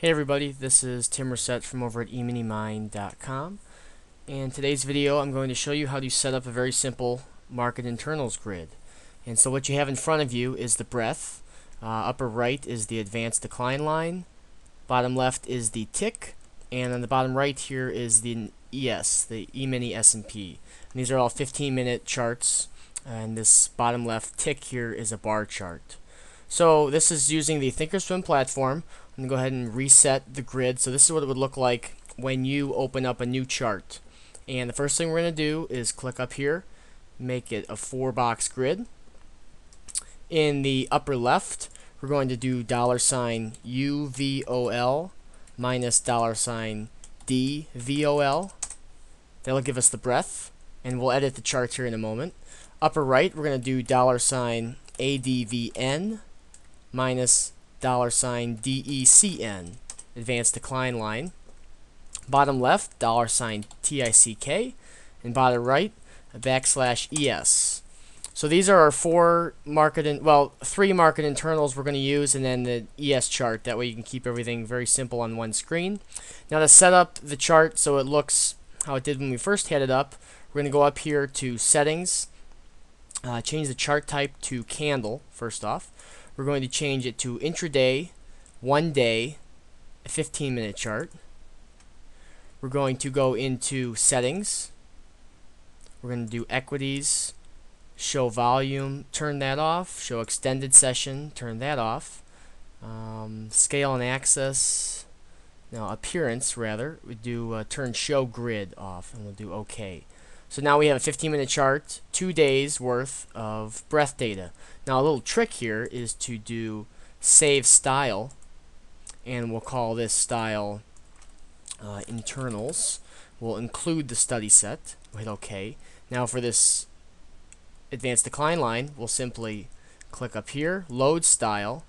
Hey everybody, this is Tim Racette from over at eminimind.com and today's video I'm going to show you how to set up a very simple market internals grid. And so what you have in front of you is the breadth, uh, upper right is the advanced decline line, bottom left is the tick, and on the bottom right here is the ES, the E-mini S&P. These are all 15 minute charts and this bottom left tick here is a bar chart. So this is using the Thinkorswim platform. I'm going to go ahead and reset the grid. So this is what it would look like when you open up a new chart. And the first thing we're going to do is click up here, make it a four box grid. In the upper left, we're going to do dollar sign UVOL minus dollar sign DVOL. That'll give us the breadth, and we'll edit the chart here in a moment. Upper right, we're going to do dollar sign ADVN minus dollar sign DECN, advanced decline line. Bottom left, dollar sign TICK, and bottom right, a backslash ES. So these are our four market, in, well, three market internals we're going to use, and then the ES chart. That way you can keep everything very simple on one screen. Now to set up the chart so it looks how it did when we first had it up, we're going to go up here to Settings, uh, change the chart type to Candle, first off. We're going to change it to intraday, one day, a 15 minute chart. We're going to go into settings. We're going to do equities, show volume, turn that off, show extended session, turn that off. Um, scale and axis, no, appearance rather, we do uh, turn show grid off and we'll do OK. So now we have a 15 minute chart, two days worth of breadth data. Now a little trick here is to do save style and we'll call this style uh, internals. We'll include the study set. We'll hit OK. Now for this advanced decline line, we'll simply click up here, load style,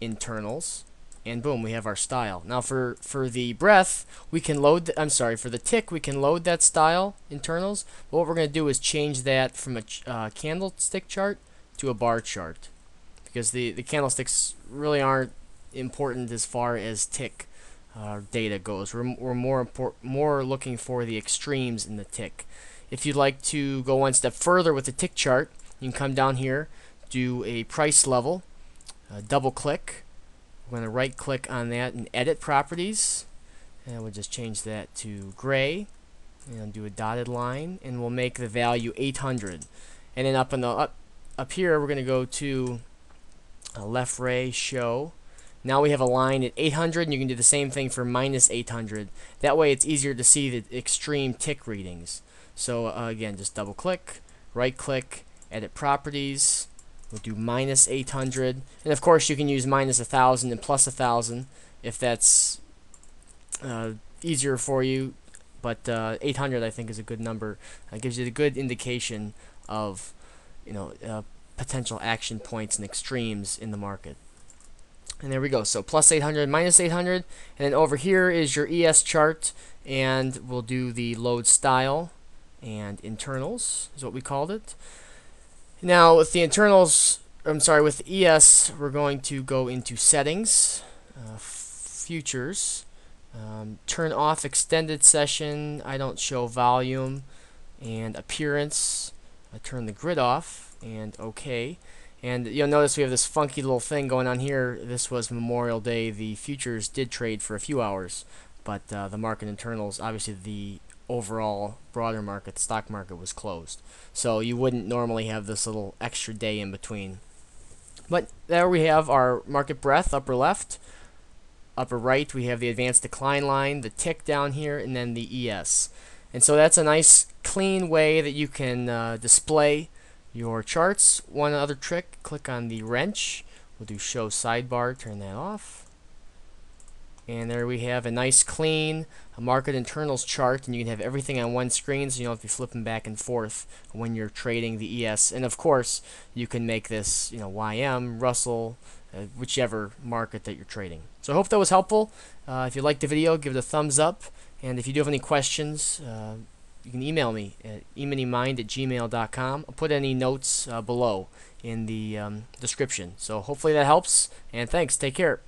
internals, and boom, we have our style. Now for, for the breadth, we can load, the, I'm sorry, for the tick, we can load that style internals. But what we're going to do is change that from a uh, candlestick chart to a bar chart. Because the, the candlesticks really aren't important as far as tick uh, data goes. We're, we're more, more looking for the extremes in the tick. If you'd like to go one step further with the tick chart, you can come down here, do a price level, uh, double click, we're going to right click on that and edit properties. And we'll just change that to gray and do a dotted line and we'll make the value 800 and then up in the up, up here we're going to go to left ray show. Now we have a line at 800 and you can do the same thing for minus 800 that way it's easier to see the extreme tick readings. So uh, again just double click right click edit properties We'll do minus 800. And of course, you can use minus 1,000 and plus 1,000 if that's uh, easier for you. But uh, 800, I think, is a good number. It gives you a good indication of, you know, uh, potential action points and extremes in the market. And there we go. So plus 800, minus 800. And then over here is your ES chart. And we'll do the load style and internals is what we called it. Now with the internals, I'm sorry, with ES, we're going to go into settings, uh, futures, um, turn off extended session, I don't show volume, and appearance, I turn the grid off, and OK. And you'll notice we have this funky little thing going on here. This was Memorial Day. The futures did trade for a few hours, but uh, the market internals, obviously the overall broader market, stock market was closed. So you wouldn't normally have this little extra day in between. But there we have our market breadth, upper left. Upper right, we have the advanced decline line, the tick down here, and then the ES. And so that's a nice clean way that you can uh, display your charts. One other trick, click on the wrench. We'll do show sidebar, turn that off. And there we have a nice clean market internals chart and you can have everything on one screen so you don't have to be flipping back and forth when you're trading the ES. And of course, you can make this, you know, YM, Russell, uh, whichever market that you're trading. So I hope that was helpful. Uh, if you liked the video, give it a thumbs up. And if you do have any questions, uh, you can email me at eminimind at gmail.com. I'll put any notes uh, below in the um, description. So hopefully that helps. And thanks. Take care.